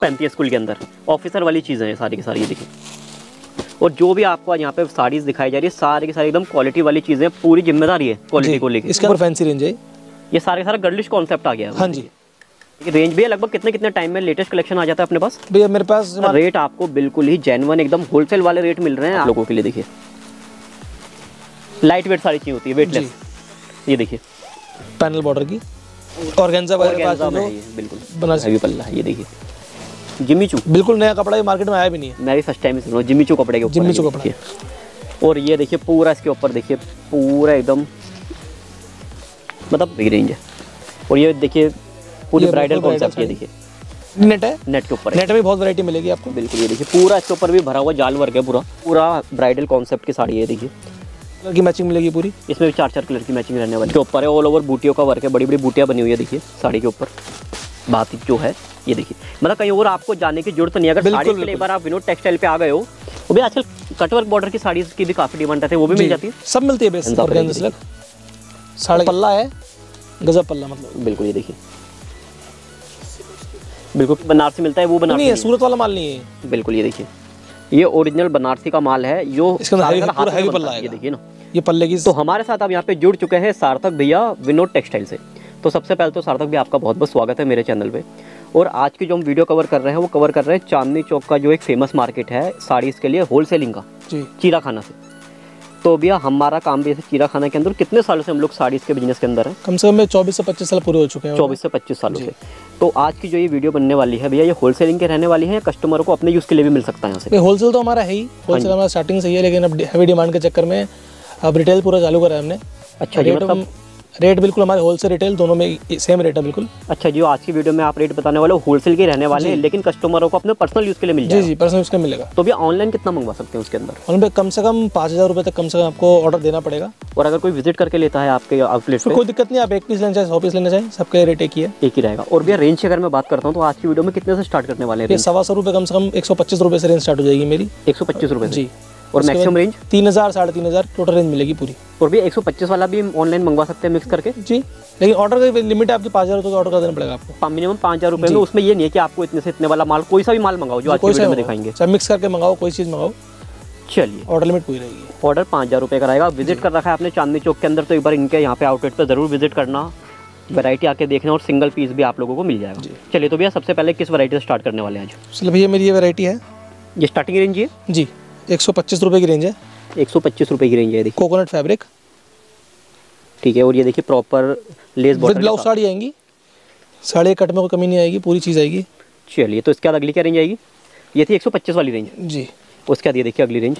पहनती है स्कूल के अंदर। ऑफिसर वाली चीज़ें हैं सारी की सारी ये देखिए। और जो भी आपको यहाँ पे साड़ीज दिखाई जा रही है सारी की सारी एकदम क्वालिटी वाली चीज़ें पूरी ज़िम्मेदारी है क्वालिटी को लेकर इसके ऊपर फैंसी रेंज है। ये सारे का सारा गर्लिश कॉन्सेप्ट आ गया। है हाँ जी रेंज भी है लगभग कितने कितने टाइम में लेटेस्ट कलेक्शन आ जाता है अपने पास? भैया मेरे पास रेट आपको बिल्कुल ही जेनवन एकदम होलसेल वाले रेट मिल रहे हैं आप लोगों के लिए देखिए। लाइट वेट सारी चीज़ होती है वेटलेस ये देखिए। पैनल बॉर्डर की। ये, बिल्कुल। बनारसी- पल्ला ये देखिए। जिमी चू बिल्कुल नया कपड़ा ये मार्केट में आया भी नहीं है। मैं भी फ़र्स्ट टाइम सुन रहा हूँ जिमी चू कपड़े के ऊपर जिमी चू कपड़ा। और ये देखिए पूरा इसके ऊपर देखिए पूरा एकदम मतलब बिग रेंज है। और ये देखिए पूरी ब्राइडल कॉन्सेप्ट ये देखिए। नेट है? नेट के ऊपर नेट में बहुत वैरायटी मिलेगी आपको। बिल्कुल ये देखिए पूरा इसके ऊपर भी भरा हुआ जाल वर्क है पूरा। पूरा ब्राइडल कॉन्सेप्ट की साड़ी है देखिए। कलर की मैचिंग मिलेगी पूरी? इसमें भी चार चार कलर की मैचिंग रहने वाली के ऊपर है ऑल ओवर बूटियों का वर्क है बड़ी बड़ी बूटियाँ बनी हुई है देखिए साड़ी के ऊपर। बात जो है ये देखिए मतलब कहीं और आपको जाने की ज़रूरत नहीं अगर साड़ी के लिए बार आप विनोद टेक्सटाइल पे आ गए हो वो भी आजकल कटवर्क बॉर्डर की साड़ी की भी काफ़ी डिमांड रहती है वो भी मिल जाती है। सब मिलती है। साढ़े पल्ला है गजब पल्ला मतलब। बिल्कुल ये देखिए। बिल्कुल बनारसी मिलता है वो बनारसी नहीं है। सूरत वाला माल नहीं है। बिल्कुल ये देखिए। ये ओरिजिनल बनारसी का माल है जो इसके से पल्ला है। ये देखिए ना। ये पल्ले की तो हमारे साथ अब यहाँ पे जुड़ चुके हैं सार्थक भैया विनोद टेक्सटाइल से। तो सबसे पहले तो सार्थक भैया आपका बहुत बहुत स्वागत है मेरे चैनल पे। और आज की जो हम वीडियो कवर कर रहे हैं वो कवर कर रहे हैं चांदनी चौक का जो एक फ़ेमस मार्केट है साड़ीज़ के लिए होलसेलिंग का जी। चीरा खाना से। तो भैया हमारा काम भी ऐसे चीरा खाना के अंदर कितने सालों से हम लोग साड़ीज़ के बिज़नेस के अंदर हैं? कम से कम चौबीस से पच्चीस साल पूरे हो चुके हैं। चौबीस से पच्चीस सालों से। तो आज की जो ये वीडियो बनने वाली है भैया ये होलसेलिंग के रहने वाली है या कस्टमरों को अपने यूज़ के लिए भी मिल सकता है यहाँ होलसेल तो हमारा है ही। होलसेल हमारा स्टार्टिंग से ही है लेकिन अब हैवी डिमांड के चक्कर में अब रिटेल पूरा चालू करा है हमने। अच्छा रेट मतलब रेट बिल्कुल हमारे होलसेल रिटेल दोनों में सेम रेट है बिल्कुल। अच्छा जी आज की वीडियो में आप रेट बताने वाले होलसेल के रहने वाले हैं लेकिन कस्टमरों को अपने पर्सनल यूज़ के लिए मिल जी जी पर्सनल उसका मिलेगा। तो भैया ऑनलाइन कितना मंगवा सकते हैं उसके अंदर? उनपे कम से कम पाँच हज़ार रुपये तक कम से कम आपको ऑर्डर देना पड़ेगा। और अगर कोई विज़िट करके लेता है आपके आउटलेट कोई दिक्कत नहीं आप एक पीस लेना चाहे सौ पीस लेना चाहे सबके रेट एक ही है। एक ही रहेगा। और भैया रेंज की अगर मैं बात करता हूँ तो आज की वीडियो में कितने से स्टार्ट करने वाले हैं सवा सौ रुपये कम से कम एक सौ पच्चीस रुपये से रेंज स्टार्ट हो जाएगी मेरी। एक सौ पच्चीस रुपये जी। और मैक्सिमम रेंज तीन हज़ार साढ़े तीन हज़ार टोटल रेंज मिलेगी पूरी। और भी एक सौ पच्चीस वाला भी ऑनलाइन मंगवा सकते हैं मिक्स करके? जी लेकिन ऑर्डर का लिमिट है आपकी पाँच हज़ार रुपये ऑर्डर कर देना पड़ेगा आपको। मिनिमम पाँच हज़ार रुपये में। उसमें ये नहीं है कि आपको इतने से इतने वाला माल कोई सा भी माल मंगाओ जो आज की कोई सा दिखाएँगे। मिक्स करके मंगाओ कोई चीज़ मंगाओ। चलिए। ऑर्डर लिमिट पूरी रहेगी। ऑर्डर पाँच हज़ार रुपये का रहेगा। विज़िट कर रखा है आपने चांदनी चौक के अंदर तो एक बार इनके यहाँ पे आउटलेट पर ज़रूर विज़िट करना। वैरायटी आके देखना और सिंगल पीस भी आप लोगों को मिल जाएगा। चलिए तो भैया सबसे पहले किस वैरायटी से स्टार्ट करने वाले हैं आज? भैया मेरी ये वैरायटी है। ये स्टार्टिंग रेंज ये जी। एक सौ पच्चीस रुपये की रेंज है। एक सौ पच्चीस रुपये की रेंज है देखिए। कोकोनट फैब्रिक ठीक है और ये देखिए proper lace border blouse sari आएँगी। साड़ी कट में कोई कमी नहीं आएगी पूरी चीज़ आएगी। चलिए तो इसके बाद अगली क्या रेंज आएगी? ये थी 125 वाली रेंज जी। उसके बाद ये देखिए अगली रेंज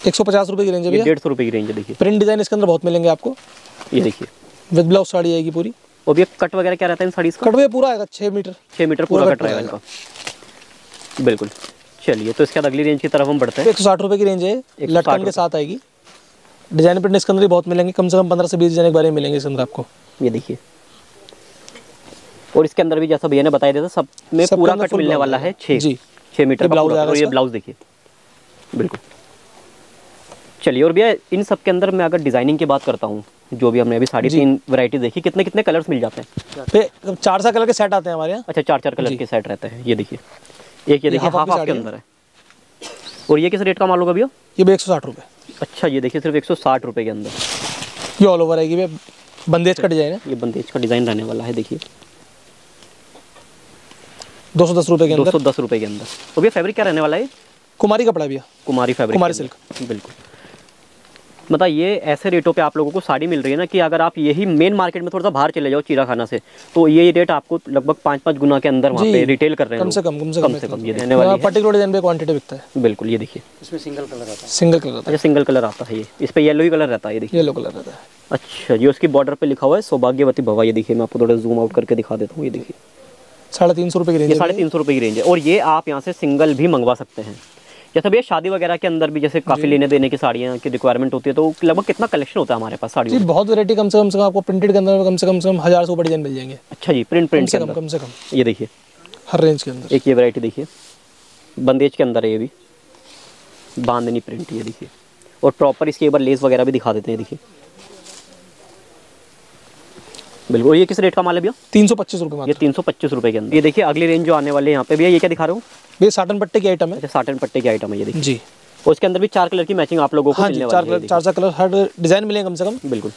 एक सौ पचास रुपये की रेंज है डेढ़ सौ रुपये की रेंज है देखिए। प्रिंट डिज़ाइन इसके अंदर बहुत मिलेंगे आपको। ये देखिए। विद ब्लाउज साड़ी आएगी पूरी। और भैया कट वगैरह क्या रहता है इन साड़ीज़ का? कट भैया पूरा आएगा छः मीटर। छः मीटर पूरा कट रहेगा। इनका। बिल्कुल। चलिए तो इसके बाद अगली रेंज की तरफ़ हम बढ़ते हैं। एक सौ साठ रुपये की रेंज है लटकन के साथ आएगी। डिज़ाइन प्रिंट इसके अंदर भी बहुत मिलेंगे कम से कम पंद्रह से बीस डिज़ाइन के बारे में मिलेंगे इसके अंदर आपको। ये देखिए। और इसके अंदर भी जैसा भैया ने बताया था सब में सबके पूरा कट मिलने वाला है छः जी। छः मीटर आएगा और ये ब्लाउज देखिए। बिल्कुल। चलिए और भैया इन सब के अंदर मैं अगर डिज़ाइनिंग की बात करता हूँ जो भी हमने अभी साढ़े तीन वैरायटी देखी कितने कितने कलर्स मिल जाते हैं? चार सा कलर के सेट आते हैं हमारे यहाँ? अच्छा चार चार कलर के सेट रहते हैं ये देखिए। एक ये देखिए हाफ़ हाफ़ के अंदर है। और ये किस रेट का माल होगा भैया? ये भी एक सौ साठ रुपये अच्छा ये देखिए सिर्फ़ एक सौ साठ रुपये के अंदर। ये ऑल ओवर आएगी भैया। बंदेज का डिज़ाइन है। ये बंदेज का डिज़ाइन रहने वाला है देखिए। दो सौ दस रुपये के अंदर। दो सौ दस रुपये के अंदर। तो भैया फैब्रिक क्या रहने वाला है? कुमारी कपड़ा भैया। कुमारी फैब्रिक कुमारी सिल्क बिल्कुल। मतलब ये ऐसे रेटों पे आप लोगों को साड़ी मिल रही है ना कि अगर आप यही मेन मार्केट में थोड़ा सा बाहर चले जाओ चीरा खाना से तो ये रेट आपको लगभग पाँच पाँच गुना के अंदर वहाँ पे रिटेल कर रहे हैं कम से कम कम से कम कम से कम ये रहने वाली है पर्टिकुलर डिज़ाइन पे क्वांटिटी बिकता है। बिल्कुल ये देखिए। इसमें सिंगल कलर रहता अच्छा सिंगल कलर आता है ये। इस पर येलो ही कलर रहता है ये देखिए। येलो कलर रहता है। अच्छा ये उसकी बॉर्डर पे लिखा हुआ है सौभाग्यवती भवा ये देखिए मैं आपको थोड़ा जूम आउट करके दिखा देता हूँ ये देखिए। साढ़े तीन सौ रुपये की रेंज साढ़े तीन सौ रुपये की रेंज है। और ये आप यहाँ से सिंगल भी मंगवा सकते हैं। जैसे भैया शादी वगैरह के अंदर भी जैसे काफ़ी लेने देने की साड़ियाँ की रिक्वायरमेंट होती है तो लगभग कितना कलेक्शन होता है हमारे पास साड़ी बहुत वैरायटी कम से कम से आपको प्रिंटेड के अंदर कम से कम से कम हज़ार से ऊपर डिज़ाइन मिल जाएँगे। अच्छा जी प्रिंट कम प्रिंट से कम कम से कम। ये देखिए। हर रेंज के अंदर। एक ये वैरायटी देखिए। बंदेज के अंदर है ये भी। बांधनी प्रिंट ये देखिए। और प्रॉपर इसके एक बार लेस वगैरह भी दिखा देते हैं देखिए। बिल्कुल। ये किस रेट का माल है भैया? तीन सौ पच्चीस रुपये ये तीन सौ पच्चीस रुपये के अंदर। ये देखिए अगली रेंज जो आने वाले हैं यहाँ पे भैया ये क्या दिखा रहे हो? ये साटन पट्टे की आइटम है। अच्छा साटन पट्टे की आइटम है ये देखिए। जी। और इसके अंदर भी चार कलर की मैचिंग आप लोगों को हाँ मिलने चार कलर चार चार कलर हर डिज़ाइन मिलेंगे कम से कम। बिल्कुल।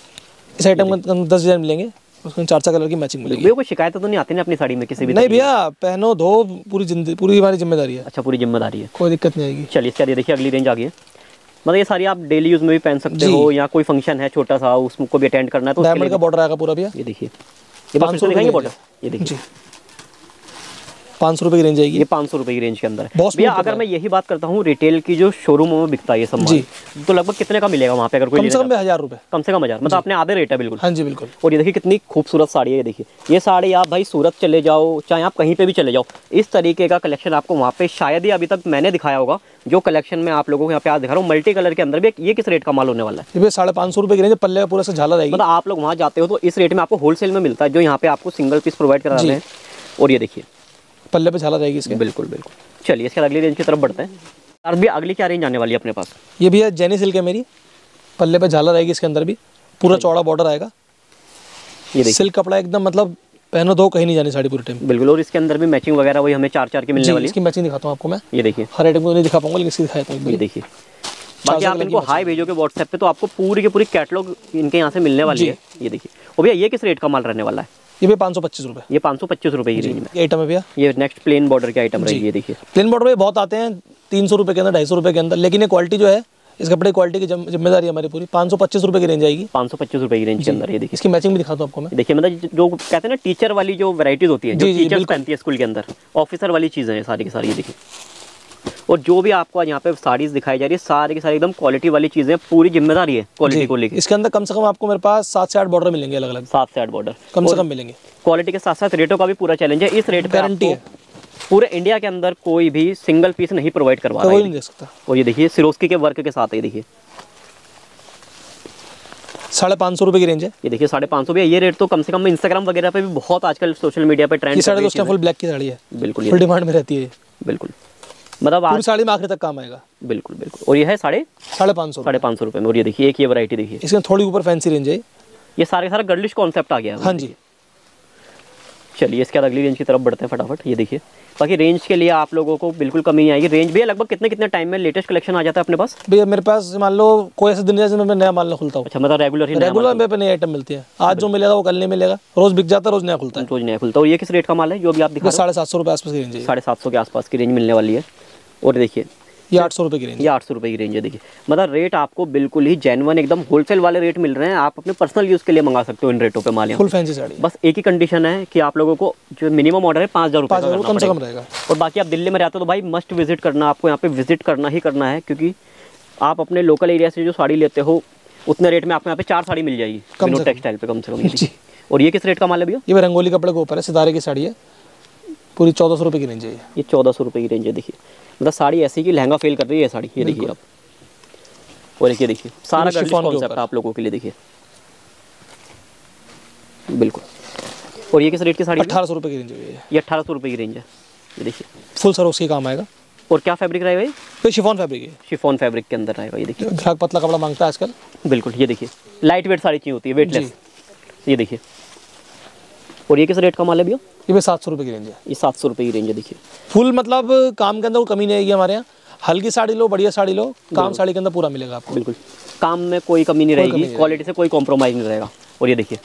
इस आइटम में दस डिज़ाइन मिलेंगे उसमें चार चार कलर की मैचिंग मिलेगी। भैया कोई शिकायत तो नहीं आती ना अपनी साड़ी में किसी भी नहीं भैया पहनो धो पूरी ज़िंदगी पूरी हमारी ज़िम्मेदारी है। अच्छा पूरी ज़िम्मेदारी है। कोई दिक्कत नहीं आएगी। चलिए इसके ये देखिए अगली रेंज आ गई है। मतलब ये सारी आप डेली यूज़ में भी पहन सकते हो या कोई फ़ंक्शन है छोटा सा उसको भी अटेंड करना है तो डायमंड का बॉर्डर आएगा पूरा भैया। ये देखिए। ये बस 500 दिखाएँगे बॉर्डर ये देखिए। पाँच सौ रुपये की रेंज आएगी। ये पाँच सौ की रेंज के अंदर। भैया अगर मैं यही बात करता हूँ रिटेल की जो शोरूम में बिकता है ये सब जी। तो लगभग कितने का मिलेगा वहाँ पे अगर कोई कम से कम हज़ार रुपए। कम से कम हज़ार। मतलब अपने आधे रेट है बिल्कुल। हाँ जी बिल्कुल। और ये देखिए कितनी खूबसूरत साड़ी है ये देखिए। ये साड़ी आप भाई सूरत चले जाओ चाहे आप कहीं पे भी चले जाओ इस तरीके का कलेक्शन आपको वहाँ पे शायद ही अभी तक मैंने दिखाया होगा जो कलेक्शन में आप लोगों को यहाँ पे आज दिखा रहा हूँ मल्टी कलर के अंदर भी ये किस रेट का माल होने वाला है? ये साढ़े पाँच सौ रुपए की रेंज पल्ले पूरा से झाला आएगी। मतलब आप लोग वहाँ जाते हो तो इस रेट में आपको होलसेल में मिलता है जो यहाँ पे आपको सिंगल पीस प्रोवाइड करा रहे हैं। और ये देखिए पल्ले पे झालर आएगी इसके। बिल्कुल बिल्कुल। चलिए इसके अगली रेंज की तरफ़ बढ़ते हैं। और भी अगली क्या रेंज आने वाली है अपने पास? ये भैया जैनी सिल्क है मेरी। पल्ले पे झालर आएगी इसके अंदर भी। पूरा चौड़ा बॉर्डर आएगा। ये देखिए। सिल्क कपड़ा एकदम मतलब पहनो दो कहीं नहीं जानी साड़ी पूरे टाइम बिल्कुल और इसके अंदर भी मैचिंग वगैरह वही हमें चार चार की मिलने वाली इसकी मैचिंग दिखाता हूँ आपको मैं। ये देखिए। हर आइटम को नहीं दिखा पाऊँगा लेकिन इसकी दिखाता हूँ ये देखिए। बाकी आप इनको हाई भेजोगे व्हाट्सएप पे तो आपको पूरी की पूरी कैटलॉग इनके यहाँ से मिलने वाली है। ये देखिए। और भैया ये किस रेट का माल रहने वाला है? ये भी पाँच सौ पच्चीस रुपये ये पाँच सौ पच्चीस रुपये की रेंज में। ये आइटम है भैया। ये नेक्स्ट प्लेन बॉर्डर के आइटम रहेगी ये देखिए। प्लेन बॉर्डर में बहुत आते हैं तीन सौ रुपये के अंदर ढाई सौ रुपये के अंदर लेकिन ये क्वालिटी जो है इस कपड़े क्वालिटी की ज़िम्मेदारी हमारी पूरी। पाँच सौ पच्चीस रुपये की रेंज आएगी। पाँच सौ पच्चीस रुपये की रेंज के अंदर ये देखिए। इसकी मैचिंग भी दिखाता हूँ आपको मैं। देखिए मतलब जो कहते हैं ना टीचर वाली जो वैरायटीज होती है जो टीचर्स पहनती है स्कूल के अंदर ऑफिसर वाली चीज़ें हैं सारी की सारी ये देखिए। और जो भी आपको यहाँ पे साड़ीज दिखाई जा रही है सारी की सारी एकदम क्वालिटी वाली चीज़ें हैं, पूरी ज़िम्मेदारी है क्वालिटी को लेकर इसके अंदर कम से कम आपको मेरे पास सात से आठ बॉर्डर मिलेंगे अलग अलग सात से आठ बॉर्डर कम से कम मिलेंगे। क्वालिटी के साथ साथ रेटों का भी पूरा चैलेंज है। इस रेट पे गारंटी आपको पूरे इंडिया के अंदर कोई भी सिंगल पीस नहीं प्रोवाइड करवा रहा है। नहीं सकता। और ये देखिए सिरोस्की के वर्क के साथ है ये देखिए। साढ़े पाँच सौ रुपये की रेंज है। ये देखिए साढ़े पाँच सौ भी ये रेट तो कम से कम इंस्टाग्राम वगैरह पे भी बहुत आजकल सोशल मीडिया पे ट्रेंड ये साड़ी दोस्तों फुल ब्लैक की साड़ी है। बिल्कुल फुल डिमांड में रहती है बिल्कुल। मतलब आज साड़ी में आखिर तक काम आएगा। बिल्कुल बिल्कुल। और ये है साढ़े साढ़े पाँच सौ। साढ़े पाँच सौ रुपये में। और ये देखिए एक ये वैरायटी देखिए। इसके थोड़ी ऊपर फैंसी रेंज है ये। सारे सारा गर्लिश कॉन्सेप्ट आ गया है। हाँ जी। चलिए इसके बाद अगली रेंज की तरफ़ बढ़ते हैं फटाफट। ये देखिए। बाकी रेंज के लिए आप लोगों को बिल्कुल कमी नहीं आएगी। रेंज भी है लगभग कितने कितने टाइम में लेटेस्ट कलेक्शन आ जाता है अपने पास? भैया मेरे पास मान लो कोई ऐसा दिन है जिसमें मैं नया माल ना खुलता हूँ। अच्छा मतलब रेगुलर ही रेगुलर मेरे पे नई आइटम मिलती है। आज जो मिलेगा वो कल नहीं मिलेगा। रोज बिक जाता है रोज नया खुलता है। रोज नया खुलता है। और ये किस रेट का माल है जो भी आप दिखा साढ़े सात सौ रुपये आसपास की रेंज है। साढ़े सात सौ के आसपास की रेंज मिलने वाली है। और देखिए ये आठ सौ रुपये की रेंज ये आठ सौ रुपये की रेंज है देखिए। मतलब रेट आपको बिल्कुल ही जेनवन एकदम होलसेल वाले रेट मिल रहे हैं। आप अपने पर्सनल यूज़ के लिए मंगा सकते हो इन रेटों पे माल फुल फैंसी साड़ी बस एक ही कंडीशन है कि आप लोगों को जो मिनिमम ऑर्डर है पाँच हज़ार पाँच रुपये कम से कम रहेगा। और बाकी आप दिल्ली में रहते हो तो भाई मस्ट विज़िट करना आपको यहाँ पे विज़िट करना ही करना है क्योंकि आप अपने लोकल एरिया से जो साड़ी लेते हो उतने रेट में आपको यहाँ पे चार साड़ी मिल जाएगी। टेक्सटाइल पे कम से कम। और ये किस रेट का माल है भैया? ये रंगोली कपड़े के ऊपर है सितारे की साड़ी है। पूरी चौदह सौ रुपये की रेंज है ये। चौदह सौ रुपये की रेंज है देखिए। मतलब साड़ी ऐसी कि लहंगा फेल कर रही है साड़ी ये देखिए आप। और एक ये देखिए सारा के कॉन्सेप्ट आप लोगों के लिए देखिए। बिल्कुल। और ये किस रेट की साड़ी है? अट्ठारह सौ रुपये की रेंज है ये। अट्ठारह सौ रुपये की रेंज है ये देखिए। फुल सरोस की काम आएगा। और क्या फैब्रिक रहेगा ये? तो शिफॉन फैब्रिक है। शिफॉन फैब्रिक के अंदर रहेगा ये देखिए। ग्राहक पतला कपड़ा माँगता है आजकल। बिल्कुल ये देखिए। लाइट वेट साड़ी चाहिए होती है वेटलेस ये देखिए। और ये किस रेट का माल है भैया? ये भी सात सौ रुपये की रेंज है। ये सात सौ रुपये की रेंज है देखिए। फुल मतलब काम के अंदर कोई कमी नहीं आएगी हमारे यहाँ। हल्की साड़ी लो बढ़िया साड़ी लो काम साड़ी के अंदर पूरा मिलेगा आपको। बिल्कुल। काम में कोई कमी नहीं रहेगी क्वालिटी से कोई कॉम्प्रोमाइज़ नहीं रहेगा। और ये देखिए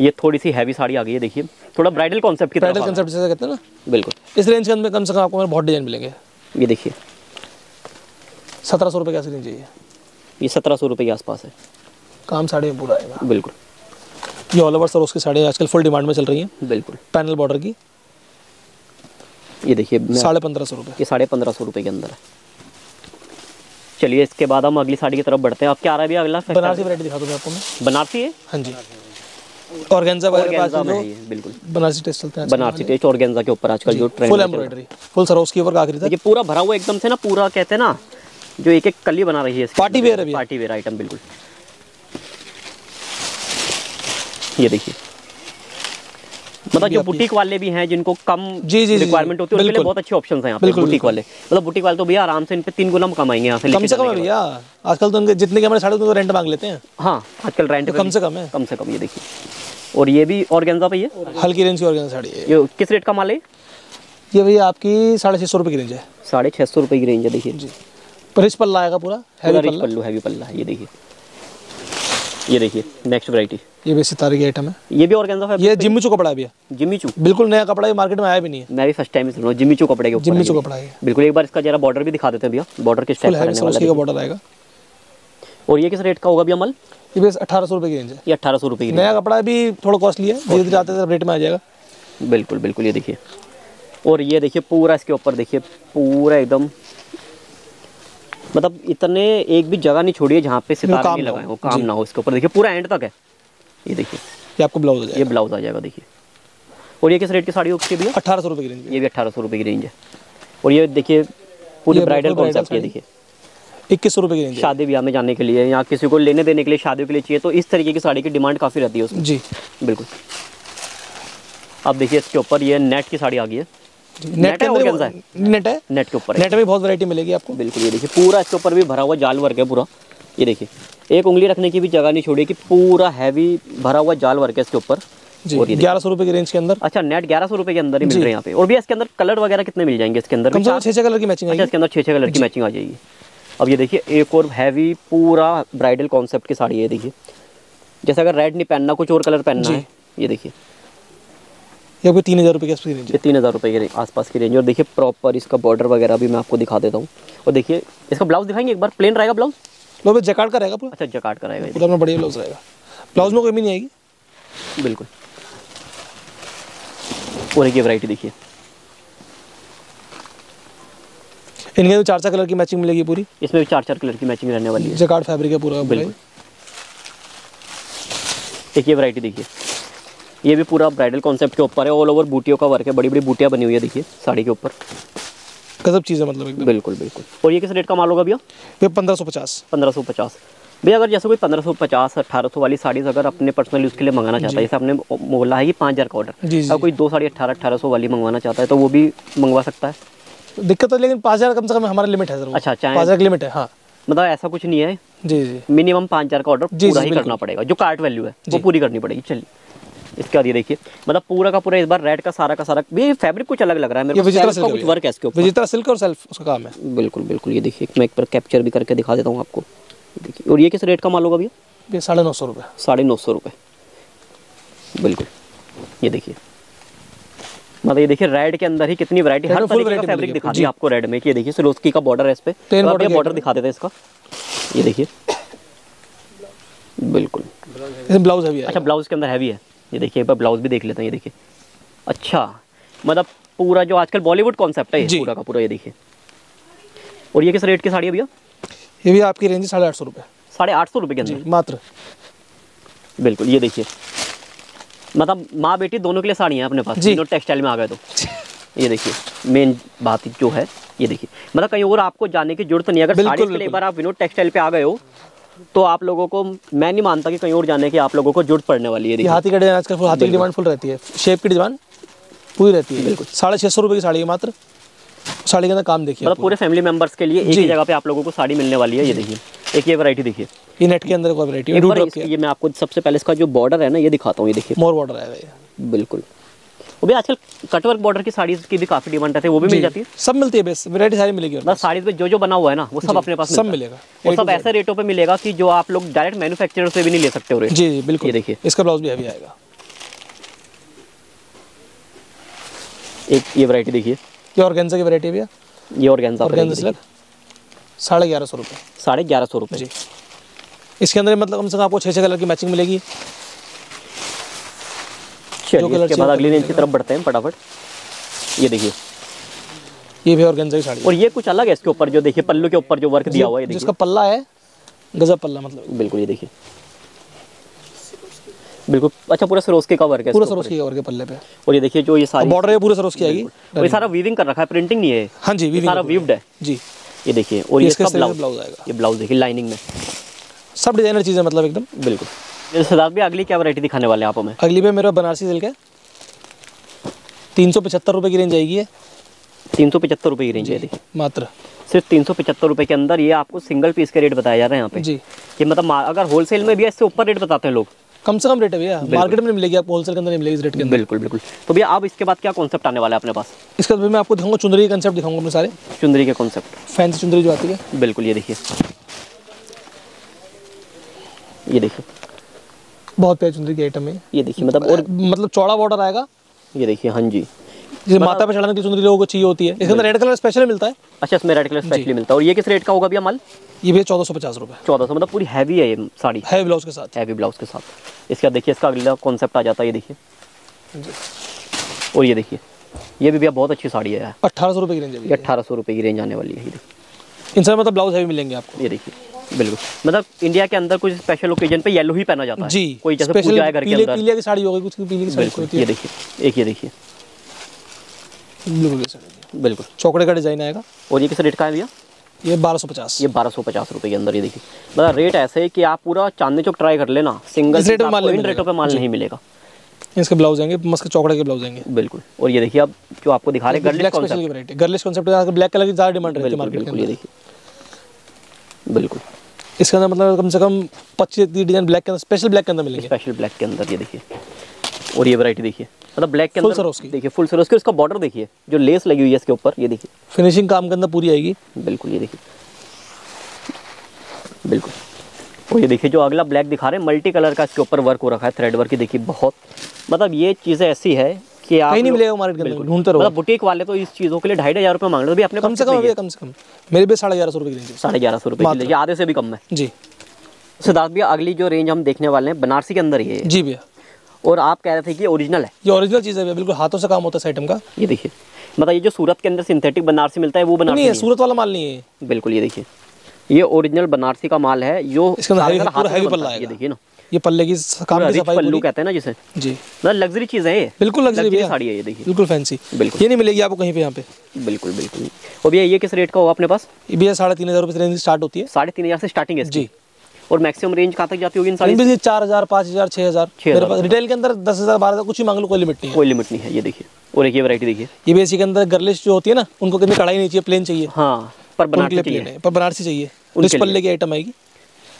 ये थोड़ी सी हैवी साड़ी आ गई है देखिए। थोड़ा ब्राइडल कॉन्सेप्ट की ब्राइडल आ कंसेप्ट जैसे कहते हैं ना। बिल्कुल। इस रेंज के अंदर कम से कम आपको बहुत डिज़ाइन मिलेंगे। ये देखिए। सत्रह सौ रुपये की रेंज है ये। सत्रह सौ रुपये के आसपास है। काम साड़ी में पूरा आएगा। बिल्कुल। ये ऑल ओवर सरोस की साड़ी आजकल फुल डिमांड में चल रही है। बिल्कुल। पैनल बॉर्डर की। ये देखिए साढ़े पंद्रह सौ रुपये ये साढ़े पंद्रह सौ रुपये के अंदर है। चलिए इसके बाद हम अगली साड़ी की तरफ़ बढ़ते हैं। अब क्या आ रहा है अगला? बनारसी वैरायटी दिखा दूँ आपको मैं। बनारसी है? हाँ जी। ऑर्गेन्जा वगैरह ऑर्गेन्जा है बिल्कुल। बनारसी टेस्ट चलते हैं। बनारसी टेस्ट और गेंजा के ऊपर आजकल जो ट्रेंड फुल एम्ब्रॉयडरी फुल सरोस की ऊपर आखिरी तक। देखिए पूरा भरा हुआ एकदम से ना पूरा कहते हैं ना जो एक एक कली बना रही है है भैया। पार्टी वेयर आइटम बिल्कुल। ये देखिए। मतलब जो बुटीक वाले भी हैं जिनको कम जी, जी, रिक्वायरमेंट होती है उनके लिए बहुत अच्छे ऑप्शन हैं यहाँ पे बुटीक वाले। मतलब बुटीक वाले तो भैया आराम से इन पे तीन गुना कमाएँगे यहाँ से कम से कम भैया आजकल तो उनके जितने की हमारे साड़ी तो रेंट मांग लेते हैं। हाँ आजकल रेंट तो कम से कम है। कम से कम ये देखिए। और ये भी ऑर्गेन्जा पे ये हल्की रेंज की ऑर्गेन्जा साड़ी है। ये किस रेट का माल है? ये भैया आपकी साढ़े छः सौ रुपये की रेंज है। साढ़े छः सौ रुपये की रेंज है देखिए। जी। रिच पल्ला आएगा पूरा पूरा हैवी पल्लू। हैवी पल्ला है ये देखिए। ये देखिए नेक्स्ट वैरायटी ये भी सितारे की आइटम है। ये भी ऑर्गेन्जा फैब्रिक ये जिम्मी चू कपड़ा है। भैया जिम्मी चू बिल्कुल नया कपड़ा ये मार्केट में आया भी नहीं है। मैं भी फ़र्स्ट टाइम सुन रहा हूँ जिम्मी चू कपड़े के ऊपर जिम्मी चू कपड़ा है। बिल्कुल एक बार इसका जरा बॉर्डर भी दिखा देते हैं भैया। बॉर्डर किस टाइप का रहने वाला है का बॉर्डर आएगा। और ये किस रेट का होगा भैया माल? ये भी अठारह सौ रुपये की रेंज है। ये अट्ठारह सौ रुपये की नया कपड़ा भी थोड़ा कॉस्टली है धीरे धीरे आते रेट में आ जाएगा। बिल्कुल बिल्कुल ये देखिए। और ये देखिए पूरा इसके ऊपर देखिए पूरा एकदम मतलब इतने एक भी जगह नहीं छोड़ी है जहाँ पे सितारे नहीं लगाए हो। हो काम ना हो इसके ऊपर। देखिए पूरा एंड तक है। ये देखिए। ये आपको ब्लाउज हो ये ब्लाउज आ जाएगा देखिए। और ये किस रेट की साड़ी होती है? भैया अठारह सौ रुपये की रेंज ये भी अट्ठारह सौ रुपये की रेंज है। और ये देखिए पूरी ब्राइडल कॉन्सेप्ट ये देखिए। इक्कीस सौ रुपये की रेंज शादी ब्याह में जाने के लिए या किसी को लेने देने के लिए शादियों के लिए चाहिए तो इस तरीके की साड़ी की डिमांड काफ़ी रहती है उसमें। जी। बिल्कुल। अब देखिए इसके ऊपर ये नेट की साड़ी आ गई है। नेट के अंदर? नेट है? नेट के ऊपर नेट में बहुत वैरायटी मिलेगी आपको। बिल्कुल ये देखिए पूरा इसके ऊपर भी भरा हुआ जाल वर्क है पूरा। ये देखिए एक उंगली रखने की भी जगह नहीं छोड़ी कि पूरा हैवी भरा हुआ जाल वर्क है इसके ऊपर। ग्यारह सौ रुपये की रेंज के अंदर। अच्छा नेट ग्यारह सौ रुपये के अंदर ही मिल रहे हैं यहाँ पे। और भी इसके अंदर कलर वगैरह कितने मिल जाएँगे इसके अंदर? कम भी से कम चार- छः छः कलर की मैचिंग अच्छा आएगी। इसके अंदर छः छः कलर की मैचिंग आ जाएगी। अब ये देखिए एक और हैवी पूरा ब्राइडल कॉन्सेप्ट की साड़ी है देखिए। जैसे अगर रेड नहीं पहनना कुछ और कलर पहनना है ये देखिए। ये आपको तीन हज़ार रुपये की आसपास की रेंज है तीन हज़ार रुपये के आसपास की रेंज और देखिए प्रॉपर इसका बॉर्डर वगैरह भी मैं आपको दिखा देता हूँ। और देखिए इसका ब्लाउज दिखाएँगे एक बार? प्लेन रहेगा ब्लाउज भाई जैकार्ड का रहेगा अच्छा जकाट कराएगा पूरा अपना बढ़िया ब्लाउज रहेगा। ब्लाउज में कोई कमी नहीं आएगी? बिल्कुल। और एक ये वैरायटी देखिए। इनके तो चार चार कलर की मैचिंग मिलेगी पूरी? इसमें भी चार चार कलर की मैचिंग रहने वाली है। जैकार्ड फैब्रिक है पूरा बिल्कुल। एक ये वैरायटी देखिए। ये भी पूरा ब्राइडल कॉन्सेप्ट के ऊपर है ऑल ओवर बूटियों का वर्क है बड़ी बड़ी बूटियाँ बनी हुई है देखिए साड़ी के ऊपर। गजब चीज़ है मतलब एकदम। बिल्कुल बिल्कुल। और ये किस रेट का माल होगा भैया? ये पंद्रह सौ पचास। पंद्रह सौ पचास। भैया अगर जैसे कोई पंद्रह सौ पचास अठारह सौ वाली साड़ीज अगर अपने पर्सनल यूज़ के लिए मंगाना चाहता है जैसे आपने बोला है कि पाँच हज़ार का ऑर्डर। अगर कोई दो साड़ी अट्ठारह अट्ठारह सौ वाली मंगवाना चाहता है तो वो भी मंगवा सकता है। दिक्कत है लेकिन पाँच हज़ार कम से कम हमारा लिमिट है सर अच्छा, चाहे- पाँच हज़ार लिमिट है हाँ। मतलब ऐसा कुछ नहीं है। जी जी। मिनिमम पाँच हज़ार का ऑर्डर पूरा ही करना पड़ेगा जो कार्ट वैल्यू है वो पूरी करनी पड़ेगी चलिए। इसके बाद ये देखिए मतलब पूरा का पूरा इस बार रेड का सारा का सारा ये फैब्रिक कुछ अलग लग रहा है मेरे को कुछ वर्क है इसके ऊपर। विजित्रा सिल्क और सेल्फ उसका काम है। बिल्कुल बिल्कुल ये देखिए मैं एक बार कैप्चर भी करके दिखा देता हूँ आपको। देखिए और ये किस रेट का माल होगा भैया? ये साढ़े नौ सौ रुपये साढ़े नौ सौ रुपये बिल्कुल ये देखिए मतलब ये देखिए रेड के अंदर ही कितनी वैरायटी हर तरीके का फैब्रिक दिखा दिया आपको रेड में कि ये देखिए सिरोस्की का बॉर्डर है इस पे। तो आप ये बॉर्डर दिखा देते हैं इसका। ये देखिए बिल्कुल। ब्लाउज हैवी है। अच्छा ब्लाउज के अंदर हैवी है। ये देखिए एक बार ब्लाउज भी देख लेते हैं ये देखिए। अच्छा मतलब पूरा जो आजकल बॉलीवुड कॉन्सेप्ट है ये पूरा का पूरा ये देखिए। और ये किस रेट की साड़ी है भैया? ये भी आपकी रेंज साढ़े आठ सौ रुपये साढ़े आठ सौ रुपये के अंदर मात्र। बिल्कुल ये देखिए। मतलब माँ बेटी दोनों के लिए साड़ी है अपने पास। तीनों टेक्सटाइल में आ गए तो। ये देखिए मेन बात जो है ये देखिए। मतलब कहीं और आपको जाने की ज़रूरत नहीं अगर साड़ी के लिए। बार आप विनोद टेक्सटाइल पे आ गए हो तो आप लोगों को मैं नहीं मानता कि कहीं और जाने की आप लोगों को ज़रूरत पड़ने वाली है हाथी का डिज़ाइन आजकल हाथी की डिमांड फुल रहती है। शेप की डिमांड पूरी रहती है बिल्कुल। साढ़े छः सौ रुपये की साड़ी है मात्र। साड़ी के अंदर काम देखिए मतलब पूरे फैमिली मेंबर्स के लिए एक ही जगह पे आप लोगों को साड़ी मिलने वाली है ये देखिए। एक ये वैरायटी देखिए। ये नेट के अंदर वैरायटी है। ये मैं आपको सबसे पहले इसका जो बॉर्डर है ना ये दिखाता हूँ ये देखिए। मोर बॉर्डर ये बिल्कुल। वो भी आजकल कटवर्क बॉर्डर की साड़ीज की भी काफ़ी डिमांड रहती है वो भी मिल जाती है। सब मिलती है बेस वैरायटी सारी मिलेगी मतलब साड़ीज में जो जो बना हुआ है ना वो सब अपने पास सब मिलेगा। A सब ऐसे रेटों पे मिलेगा कि जो आप लोग डायरेक्ट मैन्युफैक्चरर से भी नहीं ले सकते हो रेट जी बिल्कुल। देखिए। इसका ब्लाउज भी हैवी आएगा। एक ये वैरायटी देखिए। ये ऑर्गेन्जा की वैरायटी भी है? ये ऑर्गेन्जा ऑर्गेन्जा सिल्क? साढ़े ग्यारह सौ रुपये साढ़े ग्यारह सौ रुपये जी। इसके अंदर मतलब कम से कम आपको छः छः कलर की मैचिंग मिलेगी। चलिए इसके बाद अगली रेंज की तरफ़ बढ़ते हैं फटाफट। ये देखिए। ये भी ऑर्गेन्जा की साड़ी और ये कुछ अलग है इसके ऊपर जो देखिए पल्लू के ऊपर जो वर्क दिया हुआ है जिसका पल्ला है गजब पल्ला मतलब। बिल्कुल ये देखिए। बिल्कुल अच्छा पूरा का वर्क है पूरा इसके ऊपर। सरोज की और के पल्ले पे। और ये देखिए जो ये सारी बॉर्डर ये पूरे सरोज की आएगी। और ये सारा वीविंग कर रखा है प्रिंटिंग नहीं है हाँ जी वीविंग सारा वीव्ड है। जी। ये देखिए और ये इसका ब्लाउज ब्लाउज आएगा। ये ब्लाउज देखिए लाइनिंग में। सब डिज़ाइनर चीज़ें मतलब एकदम। बिल्कुल। ये सिद्धार्थ भी अगली क्या वैरायटी दिखाने वाले हैं आप हमें अगली पे मेरा बनारसी सिल्क है। तीन सौ पचहत्तर रुपये की रेंज आएगी ये। तीन सौ पचहत्तर रुपये की रेंज है मात्र। सिर्फ़ तीन सौ पचहत्तर रुपये के अंदर ये आपको सिंगल पीस के रेट बताया जा रहे हैं यहाँ पे। जी। कि मतलब अगर होलसेल में भी इससे ऊपर रेट बताते हैं लोग। कम से कम रेट है भैया। मार्केट में मिलेगी आपको होलसेल के अंदर मिलेगी इस रेट के अंदर। बिल्कुल बिल्कुल। तो भैया अब इसके बाद क्या कॉन्सेप्ट आने वाला है अपने पास? इसके बाद मैं आपको दिखाऊँगा चुंदरी के कंसेप्ट दिखाऊँगा अपने सारे। चुंदरी के कॉन्सेप्ट फैंसी चुंदरी जो आती है। बिल्कुल ये देखिए। ये देखिए। बहुत प्यारी चुंदरी की आइटम है ये देखिए मतलब और मतलब चौड़ा बॉर्डर आएगा। ये देखिए हाँ जी। जैसे माथा पे चढ़ाने की चुंदरी लोगों को चाहिए होती है। इसके अंदर रेड कलर स्पेशल मिलता है। अच्छा इसमें रेड कलर स्पेशली मिलता है। और ये किस रेट का होगा भैया माल? ये भी चौदह सौ पचास रुपये चौदह सौ मतलब पूरी हैवी है ये साड़ी। है ब्लाउज के साथ। हैवी ब्लाउज के साथ। इसका देखिए इसका अगला कॉन्सेप्ट आ जाता है ये देखिए। और ये देखिए ये भी भैया बहुत अच्छी साड़ी है। यार। अट्ठारह सौ रुपये की रेंज है भैया। अट्ठारह सौ रुपये की रेंज आने वाली है ये देखिए। इन सब मतलब ब्लाउज हैवी मिलेंगे आपको। ये देखिए। बिल्कुल। मतलब इंडिया के अंदर कुछ स्पेशल ओकेजन पे येलो ही पहना जाता है। जी कोई जैसे पूजा है घर के अंदर। पीले की साड़ी होगी कुछ की पीली की साड़ी होती ये देखिए एक ये देखिए। ब्लू की साड़ी। बिल्कुल। चौकड़े का डिज़ाइन आएगा। और ये किस रेट का है भैया? ये बारह सौ पचास। ये बारह सौ पचास रुपये के अंदर ये देखिए। मतलब रेट ऐसे है कि आप पूरा चांदनी चौक ट्राई कर लेना। सिंगल रेट में माल इन। रेटों पे माल नहीं मिलेगा। इसके ब्लाउज आएँगे मस्त चौकड़े के ब्लाउज आएँगे। बिल्कुल। और ये देखिए अब जो आपको दिखा रहे हैं गर्लिश कॉन्सेप्ट की variety girlish concept black colour की ज़्यादा डिमांड रहती है मार्केट बिल्कुल ये देखिए। बिल्कुल। इसके अंदर मतलब कम से कम पच्चीस तीस डिज़ाइन ब्लैक के अंदर स्पेशल ब्लैक के अंदर मिलेंगे। स्पेशल ब्लैक के अंदर ये देखिए। और ये वैरायटी देखिए। मतलब ब्लैक के अंदर की। देखिए फुल सरोज की उसका बॉर्डर देखिए जो लेस लगी हुई है इसके ऊपर ये देखिए। फिनिशिंग काम के अंदर पूरी आएगी। बिल्कुल ये देखिए। बिल्कुल। और ये देखिए जो अगला ब्लैक दिखा रहे हैं मल्टी कलर का इसके ऊपर वर्क हो रखा है थ्रेड वर्क की देखिए बहुत मतलब ये चीज़ें ऐसी है कि आप कहीं नहीं मिलेगा मार्केट के अंदर ढूंढते रहो। मतलब बुटीक वाले तो इस चीज़ों के लिए ढाई हज़ार रुपये मांग रहे अभी अपने कम से कम भैया कम से कम। मेरे भी साढ़े ग्यारह सौ रुपये की रेंज? साढ़े ग्यारह सौ रुपये की देखिए आधे से भी कम है। जी। सिद्धार्थ भैया अगली जो रेंज हम देखने वाले हैं बनारसी के अंदर ही है। जी भैया। और आप कह रहे थे कि ओरिजिनल है। ये ओरिजिनल चीज़ है बिल्कुल हाथों से काम होता है इस आइटम का। ये देखिए मतलब ये जो सूरत के अंदर सिंथेटिक बनारसी मिलता है वो बनारसी नहीं है? सूरत वाला माल नहीं है। बिल्कुल ये देखिए। ये ओरिजिनल बनारसी का माल है जो इसके अंदर हाथ है। ये देखिए ना। ये पल्ले की काम की सफ़ाई पल्लू कहते हैं ना जिसे। जी। मतलब लग्जरी चीज़ है। ये बिल्कुल लग्जरी साड़ी है ये देखिए। बिल्कुल फैंसी बिल्कुल। ये नहीं मिलेगी आपको कहीं पे यहाँ पे। बिल्कुल बिल्कुल। और भैया ये किस रेट का होगा अपने पास? ये भैया साढ़े तीन हज़ार रुपये से रेंज स्टार्ट होती है। साढ़े तीन हज़ार से स्टार्टिंग है जी। और मैक्सिमम रेंज कहाँ तक जाती होगी इन साड़ी चार हज़ार पाँच हज़ार छः हज़ार। मेरे पास रिटेल के अंदर दस हज़ार बारह हज़ार कुछ ही मांग लो कोई लिमिट नहीं है। कोई लिमिट नहीं है ये देखिए। और एक ये वैरायटी देखिए। ये इसी के अंदर गर्लिश जो होती है ना उनको कितनी कढ़ाई नहीं चाहिए प्लेन चाहिए। हाँ पर बनारसी चाहिए। पर बनारसी चाहिए। रिच पल्ले की आइटम आएगी।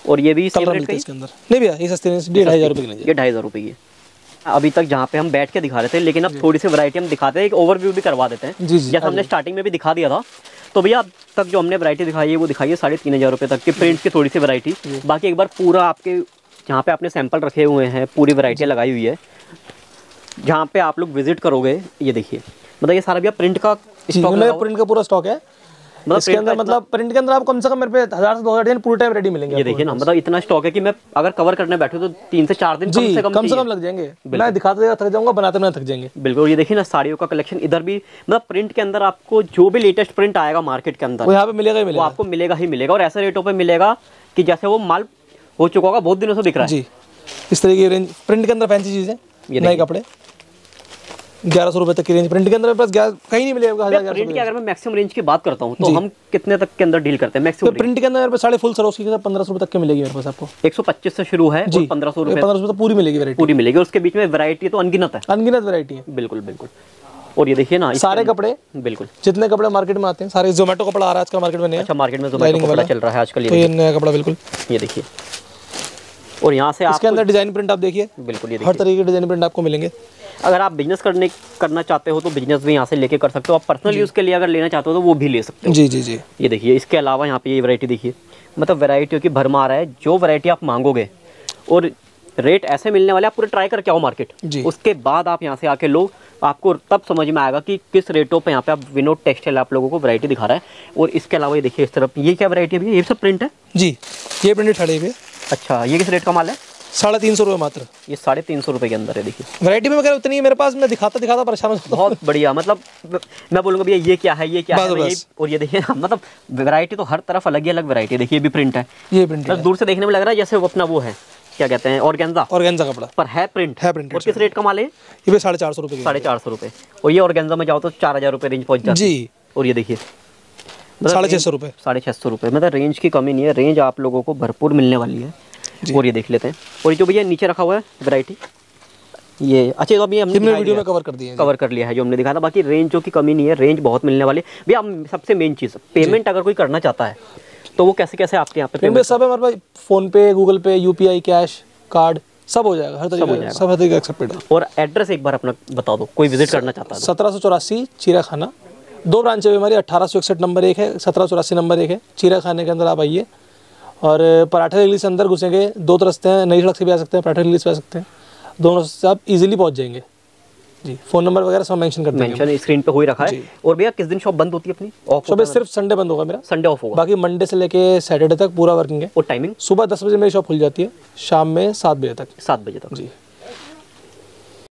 और ये भी कलर मिलता है? इसके अंदर। नहीं भैया ये सस्ते डेढ़ हज़ार रुपये की ये ढाई हज़ार रुपये की अभी तक जहाँ पे हम बैठ के दिखा रहे थे लेकिन अब थोड़ी सी वैरायटी हम दिखाते हैं एक ओवरव्यू भी करवा देते हैं। जी, जी, जैसे हमने स्टार्टिंग में भी दिखा दिया था तो भैया अब तक जो हमने वैरायटी दिखाई है वो दिखाई है साढ़े तीन हज़ार रुपये तक की प्रिंट्स की थोड़ी सी वैरायटी बाकी एक बार पूरा आपके जहाँ पे आपने सैंपल रखे हुए हैं पूरी वैरायटी लगाई हुई है जहाँ पे आप लोग विज़िट करोगे ये देखिए। मतलब ये सारा भैया प्रिंट का प्रिंट का पूरा स्टॉक है। मतलब इसके अंदर का मतलब प्रिंट के अंदर आप कम से कम मेरे पे हज़ार से दो हज़ार डिज़ाइन पूरे टाइम रेडी मिलेंगे ये। देखिए ना मतलब इतना स्टॉक है कि मैं अगर कवर करने बैठूँ तो तीन से चार दिन कम से कम कम से कम लग जाएँगे। मैं दिखाते थक जाऊँगा बनाते में थक जाएँगे। बिल्कुल ये देखिए ना साड़ियों का कलेक्शन इधर भी मतलब प्रिंट के अंदर आपको जो भी लेटेस्ट प्रिंट आएगा मार्केट के अंदर यहाँ पे मिलेगा ही मिलेगा। आपको मिलेगा ही मिलेगा और ऐसे रेटों पे मिलेगा कि जैसे वो माल हो चुका होगा बहुत दिनों से दिख रहा है। जी इस तरीके की रेंज प्रिंट के अंदर फैंसी चीज़ है ये नए कपड़े। ग्यारह सौ रुपए तक की रेंज प्रिंट के अंदर मेरे पास कहीं नहीं मिलेगा हज़ार प्रिंट की अगर मैं मैक्सिमम रेंज की बात करता हूँ तो हम कितने तक के अंदर डील करते हैं? तो मैक्सिमम प्रिंट के अंदर मेरे पास साढ़े फुल सरोस की पंद्रह सौ तक की मिलेगी मेरे पास आपको। एक सौ पच्चीस से शुरू है और पंद्रह सौ रुपये पंद्रह सौ तो पूरी मिलेगी पूरी मिलेगी और उसके बीच में वैरायटी तो अनगिनत है। अनगिनत वैरायटी है। बिल्कुल बिल्कुल। और ये देखिए ना सारे कपड़े? बिल्कुल। जितने कपड़े मार्केट में आते हैं सारे जोमेटो कपड़ा आ रहा है आजकल मार्केट में अच्छा मार्केट में जोमेटो कपड़ा चल रहा है आजकल तो ये ये नया कपड़ा बिल्कुल। ये देखिए। और यहाँ से इसके अंदर डिज़ाइन प्रिंट आप देखिए। बिल्कुल ये हर तरीके के डिज़ाइन प्रिंट आपको मिलेंगे। अगर आप बिज़नेस करने करना चाहते हो तो बिज़नेस भी यहाँ से लेके कर सकते हो। आप पर्सनल यूज़ के लिए अगर लेना चाहते हो तो वो भी ले सकते हो। जी जी जी। ये देखिए इसके अलावा यहाँ पे ये वैरायटी देखिए। मतलब वैरायटियों की भरमार है। जो वैरायटी आप मांगोगे और रेट ऐसे मिलने वाले आप पूरे ट्राई करके आओ मार्केट जी। उसके बाद आप यहाँ से आके लो। आपको तब समझ में आएगा कि किस रेटों पे यहाँ पे आप विनोद टेक्सटाइल आप लोगों को वैरायटी दिखा रहा है। और इसके अलावा ये देखिए इस तरफ़ ये क्या वैरायटी है ये सब प्रिंट है? जी ये प्रिंटेड साड़ी है अच्छा ये किस रेट का माल है? साढ़े तीन सौ रुपये मात्र। ये साढ़े तीन सौ रुपये के अंदर है देखिए। वैरायटी में मैं कह रहा हूँ, उतनी है मेरे पास मैं दिखाता दिखाता परेशान हो जाता बहुत बढ़िया मतलब मैं बोलूँगा भैया ये क्या है ये क्या है? बस, मैं और ये देखिए मतलब वैरायटी तो हर तरफ़ अलग ही अलग वैरायटी देखिए ये भी प्रिंट है। ये प्रिंट मतलब दूर से देखने में लग रहा है जैसे वो अपना वो है क्या कहते हैं ऑर्गेन्जा ऑर्गेन्जा कपड़ा। पर है प्रिंट है printed और किस रेट का माल है ये? भी साढ़े चार सौ रुपये साढ़े चार सौ रुपये और ये ऑर्गेन्जा में जाओ तो चार हज़ार रुपये रेंज पहुँच है जी। और ये देखिए साढ़े छः सौ रुपये साढ़े छः सौ रुपये मतलब रेंज की कमी नहीं है रेंज आप लोगों को भरपूर मिलने वाली है। और ये देख लेते हैं। और ये जो भैया नीचे रखा हुआ है वैरायटी ये अच्छा तो अभी हमने वीडियो में कवर कर हैं कवर कर लिया है जो हमने दिखाया था। बाकी रेंजों की कमी नहीं है रेंज बहुत मिलने वाली है। भैया सबसे मेन चीज़ पेमेंट अगर कोई करना चाहता है तो वो कैसे कैसे आपके यहाँ पे सब है हमारे पास। PhonePe Google Pay UPI cash card सब हो जाएगा हर तरीके सब हर तरीके एक्सेप्टेड और एड्रेस एक बार अपना बता दो कोई विज़िट करना चाहता है तो। सत्रह सौ चौरासी चीरा खाना दो ब्रांच है हमारी अट्ठारह सौ इकसठ नंबर एक है सत्रह चौरासी नंबर एक है। चीरा खाने के अंदर आप आइए। और पराठा रिलीज़ से अंदर घुसेंगे दो तो रास्ते हैं नई सड़क से भी आ सकते हैं पराठा रिलीज़ से आ सकते हैं। दोनों से आप इजीली पहुँच जाएँगे। जी फ़ोन नंबर वगैरह सब मेंशन कर देंगे। मेंशन स्क्रीन पे हो ही रखा है। और भैया किस दिन शॉप बंद होती है अपनी? ऑफ़ सुबह सिर्फ़ संडे बंद होगा मेरा। संडे ऑफ़ होगा। बाकी मंडे से लेके सैटरडे तक पूरा वर्किंग है। और टाइमिंग सुबह दस बजे मेरी शॉप खुल जाती है शाम में सात बजे तक। सात बजे तक। जी।